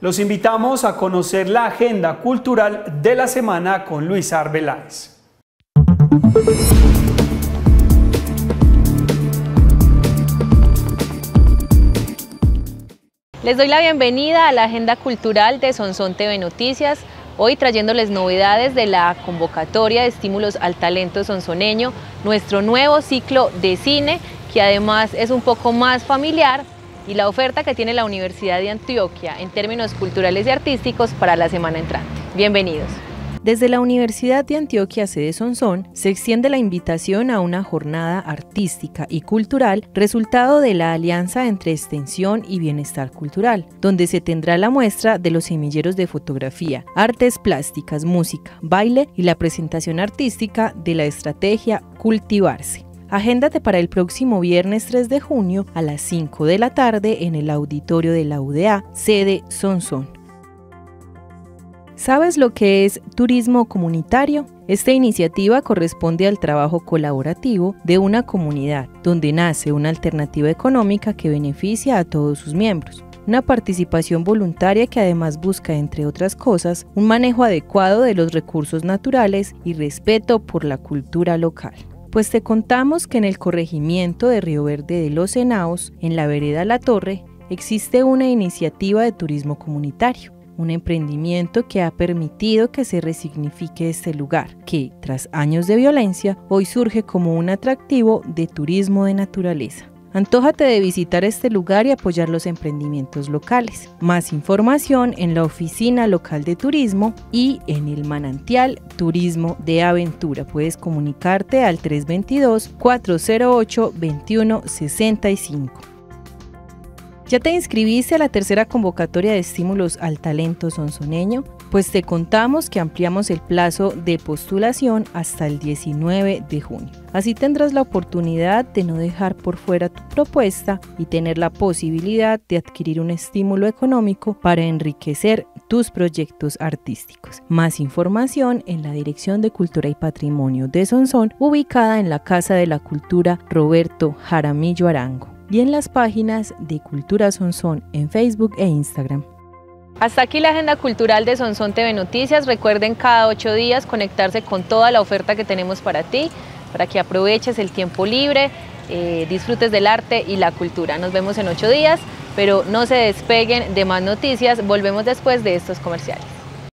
Los invitamos a conocer la agenda cultural de la semana con Luis Arbeláez. Les doy la bienvenida a la agenda cultural de Sonsón TV Noticias, hoy trayéndoles novedades de la convocatoria de estímulos al talento sonsoneño, nuestro nuevo ciclo de cine, que además es un poco más familiar, y la oferta que tiene la Universidad de Antioquia en términos culturales y artísticos para la semana entrante. Bienvenidos. Desde la Universidad de Antioquia, sede Sonsón, se extiende la invitación a una jornada artística y cultural resultado de la alianza entre extensión y bienestar cultural, donde se tendrá la muestra de los semilleros de fotografía, artes plásticas, música, baile y la presentación artística de la estrategia Cultivarse. Agéndate para el próximo viernes 3 de junio a las 5 de la tarde en el auditorio de la UDA, sede Sonsón. ¿Sabes lo que es turismo comunitario? Esta iniciativa corresponde al trabajo colaborativo de una comunidad, donde nace una alternativa económica que beneficia a todos sus miembros. Una participación voluntaria que además busca, entre otras cosas, un manejo adecuado de los recursos naturales y respeto por la cultura local. Pues te contamos que en el corregimiento de Río Verde de los Henaos, en la vereda La Torre, existe una iniciativa de turismo comunitario un emprendimiento que ha permitido que se resignifique este lugar, que, tras años de violencia, hoy surge como un atractivo de turismo de naturaleza. Antójate de visitar este lugar y apoyar los emprendimientos locales. Más información en la Oficina Local de Turismo y en el Manantial Turismo de Aventura. Puedes comunicarte al 322-408-2165. ¿Ya te inscribiste a la tercera convocatoria de estímulos al talento sonsoneño? Pues te contamos que ampliamos el plazo de postulación hasta el 19 de junio. Así tendrás la oportunidad de no dejar por fuera tu propuesta y tener la posibilidad de adquirir un estímulo económico para enriquecer tus proyectos artísticos. Más información en la Dirección de Cultura y Patrimonio de Sonsón, ubicada en la Casa de la Cultura Roberto Jaramillo Arango y en las páginas de Cultura Sonsón en Facebook e Instagram. Hasta aquí la agenda cultural de Sonsón TV Noticias. Recuerden cada ocho días conectarse con toda la oferta que tenemos para ti, para que aproveches el tiempo libre, eh, disfrutes del arte y la cultura. Nos vemos en ocho días, pero no se despeguen de más noticias. Volvemos después de estos comerciales.